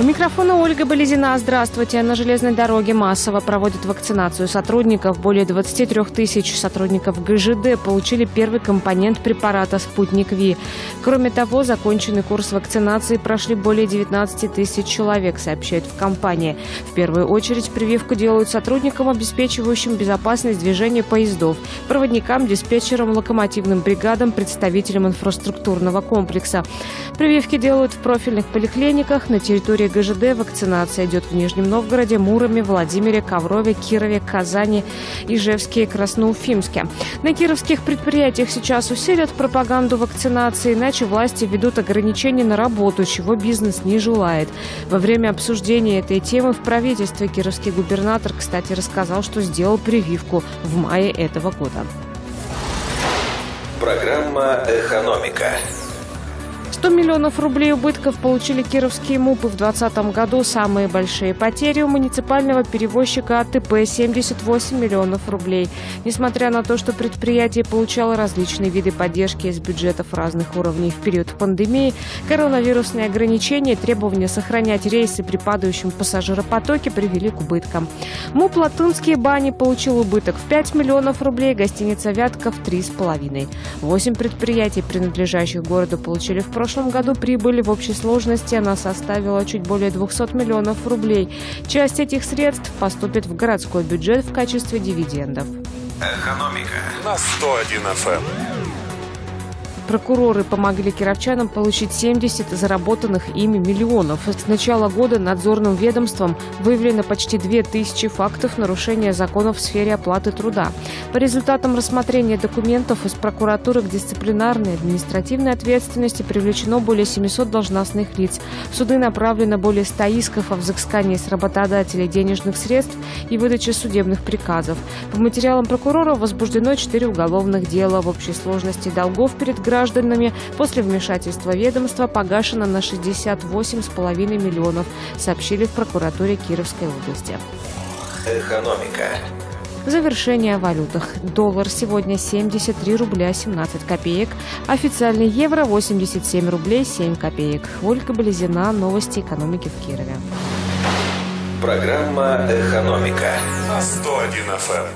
У микрофона Ольга Болезина. Здравствуйте. На железной дороге массово проводят вакцинацию сотрудников. Более 23 тысяч сотрудников ГЖД получили первый компонент препарата «Спутник Ви». Кроме того, законченный курс вакцинации прошли более 19 тысяч человек, сообщают в компании. В первую очередь прививку делают сотрудникам, обеспечивающим безопасность движения поездов, проводникам, диспетчерам, локомотивным бригадам, представителям инфраструктурного комплекса. Прививки делают в профильных поликлиниках на территории ГЖД вакцинация идет в Нижнем Новгороде, Муроме, Владимире, Коврове, Кирове, Казани, Ижевске и Красноуфимске. На кировских предприятиях сейчас усилят пропаганду вакцинации, иначе власти ведут ограничения на работу, чего бизнес не желает. Во время обсуждения этой темы в правительстве кировский губернатор, кстати, рассказал, что сделал прививку в мае этого года. Программа «Экономика». 100 миллионов рублей убытков получили кировские МУПы в 2020 году. Самые большие потери у муниципального перевозчика АТП – 78 миллионов рублей. Несмотря на то, что предприятие получало различные виды поддержки из бюджетов разных уровней в период пандемии, коронавирусные ограничения и требования сохранять рейсы при падающем пассажиропотоке привели к убыткам. МУП «Латынские бани» получил убыток в 5 миллионов рублей, гостиница «Вятка» в 3,5. Восемь предприятий, принадлежащих городу, получили в прошлом прошлом году прибыль в общей сложности она составила чуть более 200 миллионов рублей. Часть этих средств поступит в городской бюджет в качестве дивидендов. Экономика. На 101 FM. Прокуроры помогли кировчанам получить 70 заработанных ими миллионов. С начала года надзорным ведомством выявлено почти 2000 фактов нарушения законов в сфере оплаты труда. По результатам рассмотрения документов из прокуратуры к дисциплинарной и административной ответственности привлечено более 700 должностных лиц. В суды направлено более 100 исков о взыскании с работодателей денежных средств и выдаче судебных приказов. По материалам прокурора возбуждено 4 уголовных дела. В общей сложности долгов перед гражданами гражданами после вмешательства ведомства погашено на 68,5 миллионов, сообщили в прокуратуре Кировской области. Экономика. Завершение о валютах. Доллар сегодня 73 рубля 17 копеек. Официальный евро 87 рублей 7 копеек. Ольга Болезина. Новости экономики в Кирове. Программа «Экономика». На 101 FM.